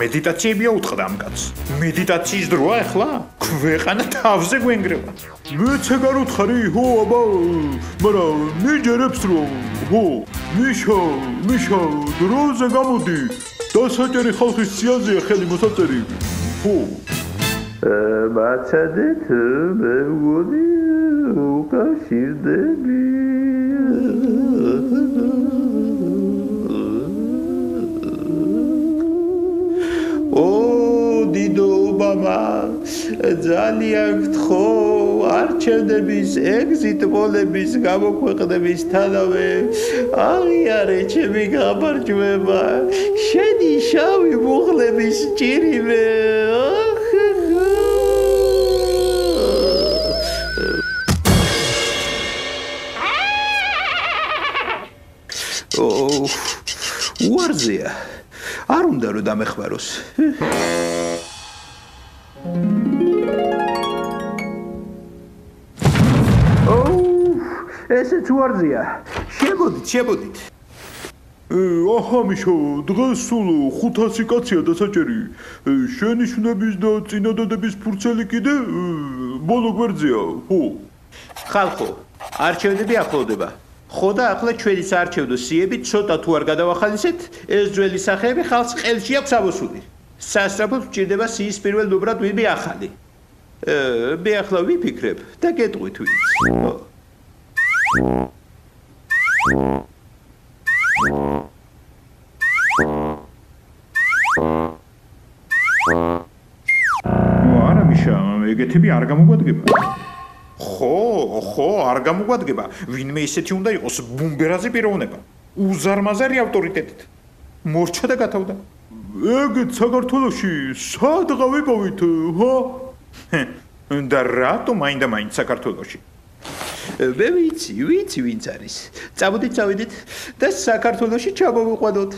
მედიტაციებია უთხრა ამ კაცს. მედიტაციის დროა ახლა? ქვეყანა თავზე გვენგრევა. მეც ეგარ უთხარი, ჰო, აბა, მაგრამ მიჯერებს რომ, ჰო, მიშა, მიშა, დროზე გამოდი. დასაჭერი ხალხის სიაზეა ხელი მოსაწერი. ჰო. მაცადეთ მე ვგონი უკავშირდები. მამა ძალიან გთხო არჩევნების ეგზიტ პოლების გამოქვეყნების თანავე. აღიარე ჩემი გამარჯვება შენი შავი მუღლების ჭირივე უარზეა არ უნდა რომ დამეხმაროს ესეც უარზია. შემოდით, შემოდით. აჰა, მიშო, დღეს სულ 500 კაცია დასაჭერი. შენი შნების და წინადადების ფურცელი კიდე ბოლო გვერდზეა. ხო. ხალხო, არჩევნები ახლოვდება. ხო და ახლა ჩვენი საარჩევნო სიები ცოტა თუ არ გადავახალისეთ, ეს ძველი სახეები ხალხს ყელში აქვს ამოსული. სასწრაფოდ ჭირდება სიის პირველ ნობრად ვინმე ახალი. მე ახლა ვიფიქრებ და გეტყვით ვინც. ხო. არა მიშა ეგეთები არ გამოგვადგება ხო ხო არ გამოგვადგება. ვინმე ისეთი უნდა იყოს ბუმბერაზე პიროვნება. უზარმაზარი ავტორიტეტით. მორჩა და გათავდა. ეგეთ საქართველოში სადღა ვიპოვით ხო და რატო მაინდა მაინც საქართველოში? მე ვიცი, ვიცი ვინც არის. წამოდით, წავიდეთ და საქართველოსში ჩამოვიყვანოთ.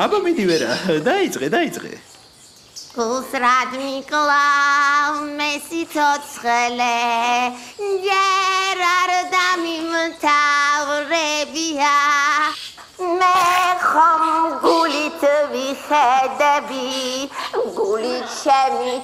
აბა მიდი ვერა, დაიწყე, დაიწყე. გულსრად მიკლავ მესი ცოცხლე ჯერ არ დამიმთავრებია მე ხომ გულით ვიხედები გულით ჩემი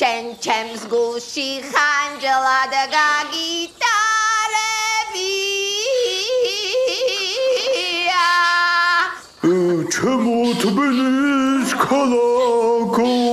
შენ ჩემს გულში ხანჯლად გაგიტარებია. ჩემო თბილის ქალაქო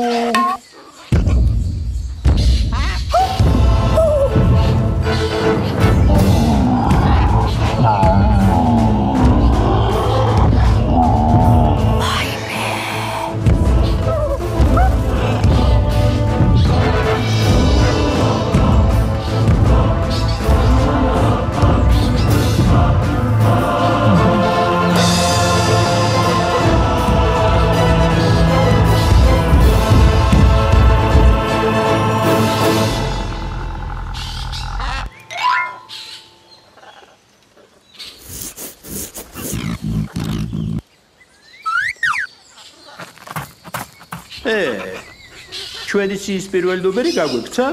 ჩვენი სიის პირველ ნომერი გაგვიქცა?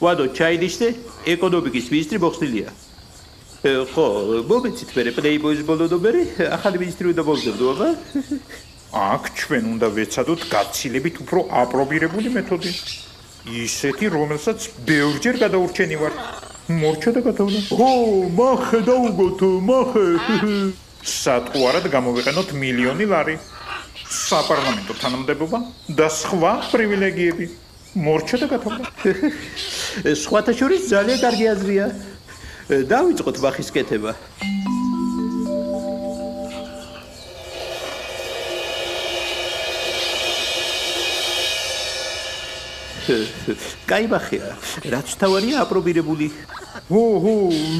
ვადო, ჩაიდიშდე? ეკონომიკის მინისტრი მოხსნილია. ე, ხო, მომეცით მე პლეიბოის ბოლოდობერი, ახალი მინისტრი უნდა მოვიდებდო, აბა. აქ ჩვენ უნდა ვეცადოთ გაცილებით უფრო აპრობირებული მეთოდი. ისეთი, რომელსაც ბევრჯერ გადაურჩენი ვარ. მორჩა და გადავლა. ხო, მახე დაუგოთ, მახე. სატყუარად გამოვიყენოთ მილიონი ლარი. საპარლამენტო თანამდებობა და სხვა პრივილეგიები. მორჩა და გადავლა. ე, სხვათა შორის ძალიან კარგი აზრია. დავიწყოთ ბახის კეთება. კაი ბახია, რაც თავარია აპრობირებული. ხო, ხო,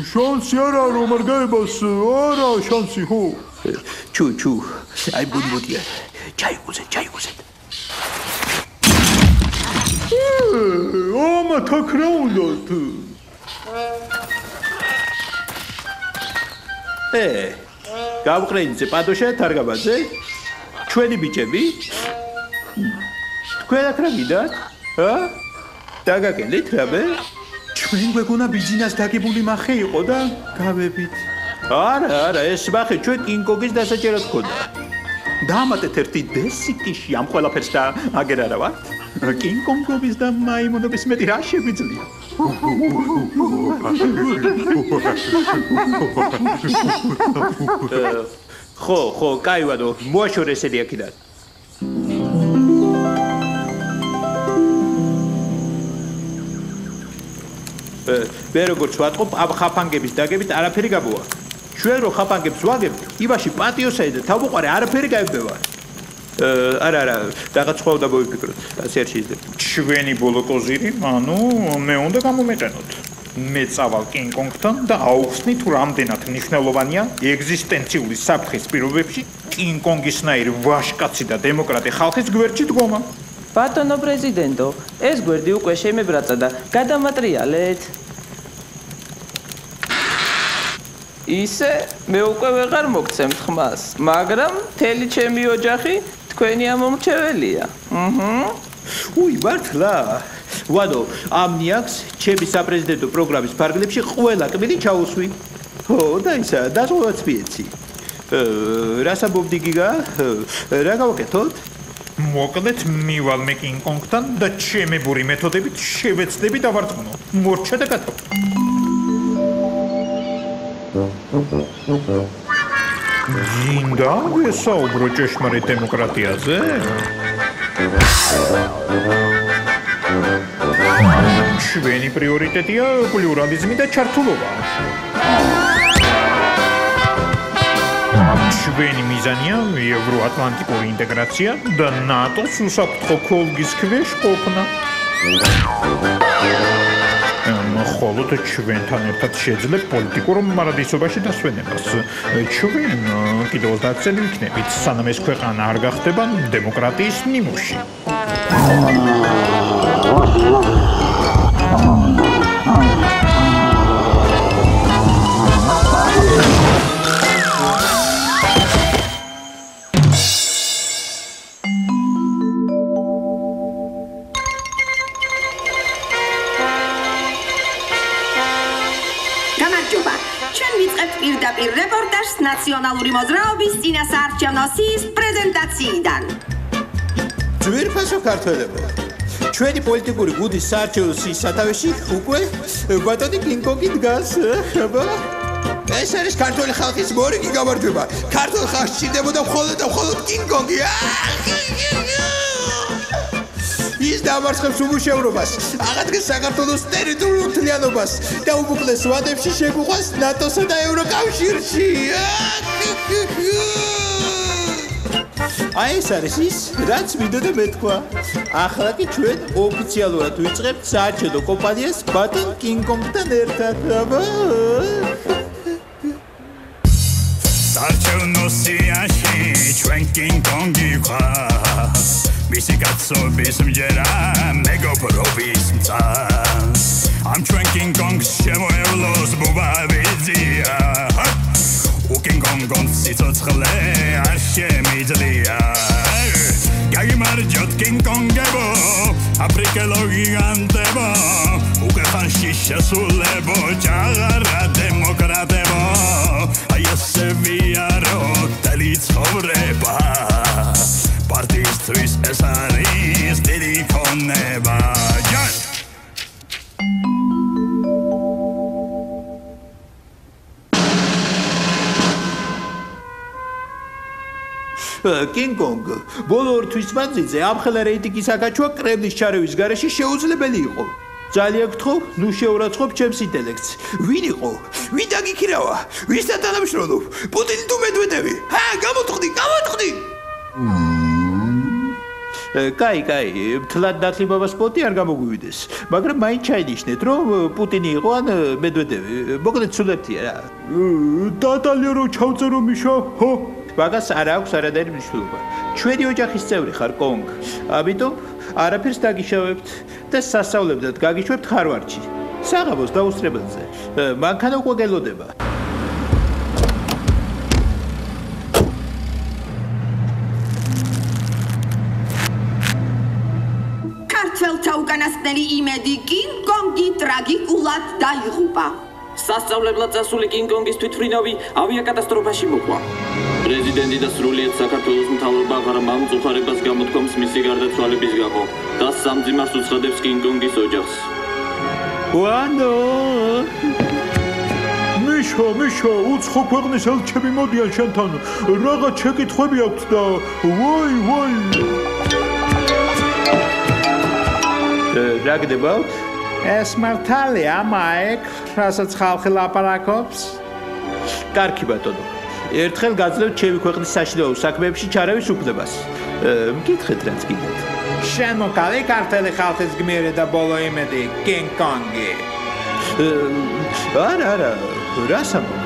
შანსი არა რომ არ გაებას, არა შანსი, ხო. ე, ჩუ, ჩუ, აი ბუდბუდია. ჩაიგუზე, ჩაიგუზე. ამა თაქ რა უნდათ? ე, გავყრენიძე პადოშა თარგაბაძე. ჩვენი ბიჭები? თქვენ აქ რა გიდათ? ა? დაგაკელით რაბე? ჩვენ გვეგონა ბიზნეს დაგებული מחე იყო და გავებით. არა, არა, ეს ბახე ჩვენ კინგ-კონგის დასაჭერად ხოდა. დაამატეთ ერთი დესიტიში ამ ყველაფერს და აგერ არა ვარ? კინგ-კონგობის და მაიმუნობის მეტი რა შეგვიძლია? ხო, ხო, კაი ვადო, მოაშორე ესეთი აქედან. ე, მე როგორც ვატყობ, ამ ხაფანგების დაგებით არაფერი გაბოა. ჩვენ რო ხაფანგებს ვაგებთ, იბაში პატიოსაი და თავუყარე არაფერი გაებდება. ე, არა, არა, რაღაც სხვა უნდა მოვიფიქროთ. ასე არ შეიძლება. ჩვენი ბოლო კოზირი, ანუ მე უნდა გამომეყენოთ. მე წავალ კინგ-კონგთან და აუხსნი თუ რამდენად მნიშვნელოვანია ეგზისტენციული საფრთხის პირობებში კინგ-კონგისნაირი ვაშკაცი და დემოკრატი ხალხის გვერდში დგომა. ბატონო პრეზიდენტო, ეს გვერდი უკვე შემებრაცა და გადამატრიალეთ. ისე მე უკვე ვეღარ მოგცემთ ხმას, მაგრამ მთელი ჩემი ოჯახი თქვენი ამომრჩეველია. აჰა. უი, მართლა. ვადო, ამ ნიაკს ჩემი საპრეზიდენტო პროგრამის ფარგლებში ყველა კბილი ჩაუსვი. ხო, და ისა, დაზღვევაც მიეცი. ე, რას ამბობდი გიგა? რა გავაკეთოთ? მოკლედ მივალ მე კინგ-კონგთან და ჩემებური მეთოდებით შევეცდები დავარწმუნო. მორჩა და გათავ. გინდა ვესაუბრო ჭეშმარიტ დემოკრატიაზე? ჩვენი პრიორიტეტია პლურალიზმი და ჩართულობა. ჩვენი მიზანია ევროატლანტიკური ინტეგრაცია და ნატოს უსაფრთხო ქოლგის ქვეშ ყოფნა. მხოლოდ ჩვენთან ერთად შეძლებ პოლიტიკურ მარადისობაში დასვენებას. ჩვენ კიდევ 30 წელი ვიქნებით, სანამ ეს ქვეყანა არ გახდება დემოკრატიის ნიმუში. გამარჯობა. პირდაპირ რეპორტაჟს ნაციონალური მოძრაობის წინასაარჩევნო სიის პრეზენტაციიდან. ძვირფასო ქართველებო. ჩვენი პოლიტიკური გუდის საარჩევნო სიის სათავეში უკვე ბატონი კინგ-კონგი დგას. ხება? ეს არის ქართული ხალხის მორიგი გამარჯვება. ქართულ ხალხს ჭირდებოდა მხოლოდ და მხოლოდ კინგ-კონგი. ის დამარცხებს უმუშევრობას, აღადგენს საქართველოს ტერიტორიულ თლიანობას და უმოკლეს ვადებში შეგუყვას ნატოსა და ევროკავშირში. აი ეს არის ის, რაც მინდოდა მეთქვა. ახლა კი ჩვენ ოფიციალურად ვიწყებთ საარჩევნო კომპანიას ბატონ კინგ-კონგთან ერთად. აბა. საარჩევნო სიაში ჩვენ კინგ-კონგი ვხარ მისი კაცობის მჯერა მეგობრობის მწას. ამ ჩვენ კინგ-კონგს შემოევლოს ბუბავიზია უკინგ-კონგონ სიცოცხლე არ შემიძლია. გაგიმარჯოთ კინგ-კონგებო აფრიკელო გიგანტებო უკვე ხანში შესულებო ჯაღარა დემოკრატებო. აი ესე ვიარო დალი ცხოვრება პარტიისთვის ეს არის დიდი ქონება. ჯან! კინგ-კონგ ბოლო ორ თვის მანძილზე ამხელა რეიტინგის აკაჩვა კრემლის ჩარევის გარეშე შეუძლებელი იყო. ძალიან გთხოვ ნუ შეურაცხყოფ ჩემს ინტელექტს. ვინ იყო? ვინ დაგიქირავა? ვისთან თანამშრომლობ პუტინი თუ მედვედევი? ჰა გამოთხოვდი გამოთხოვდი კაი, კაი, თლად დათლი ბაბას პოტი არ გამოგვივიდეს, მაგრამ მაინც ჩაინიშნეთ, რომ პუტინი იყო ან მედვედევი. მოკლედ სულებთია რა. დატალია რომ ჩავწერო მიშა ჰო მაგას არ აქვს არადერი მნიშვნელობა. ჩვენი ოჯახის წევრი ხარ, კონგ. ამიტომ არაფერს დაგიშავებთ და სასწავლებლად გაგიშვებთ ხარვარდში. საღამოს დაუსწრებელზე. მანქანა უკვე გელოდება. უკანასკნელი იმედი კინგ-კონგი ტრაგიკულად დაიღუპა. სასწავლებლად წასული კინგ-კონგის თვითმფრინავი ავიაკატასტროფაში მოყვა. პრეზიდენტი და სრულიად საქართველოს მთავრობა ღრმა მწუხარებას გამოთქვამს მისი გარდაცვალების გამო და სამძიმარს უცხადებს კინგ-კონგის ოჯახს. ვანო! მიშა მიშა უცხო ქვეყნის ელჩები მოდიან შენთან რაღაც შეკითხვები აქვთ და ვაი ვაი რა გდებავთ? ეს მართალია მაიკ, რასაც ხალხი ლაპარაკობს? კარგი ბატონო. ერთხელ გაძლევთ ჩემი ქვეყნის საშინაო საქმეებში ჩარევის უფლებას. მკითხეთ რაც გინდათ. შენ მოკალი კარტელი ხალხის გმირი და ბოლო იმედი, კინგ კონგი. არა, არა, რა სამო?